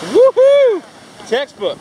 Woohoo! Textbook.